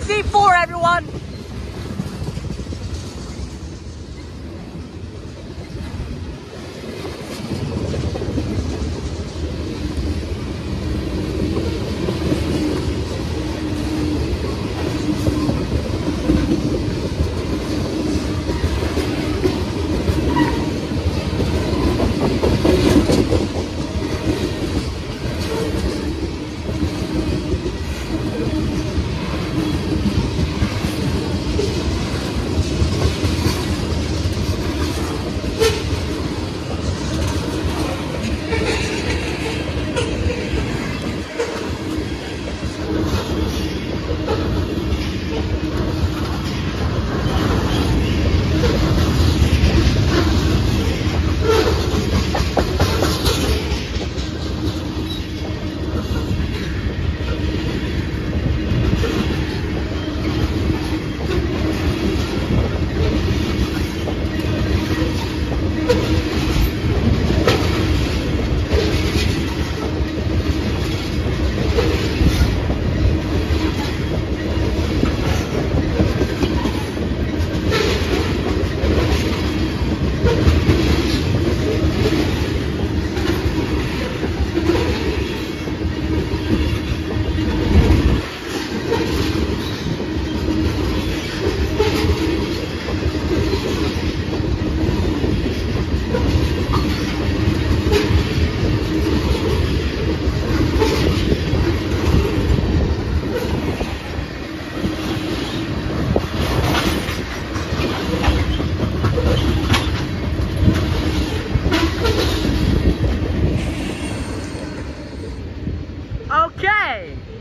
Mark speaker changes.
Speaker 1: 64, everyone. Okay.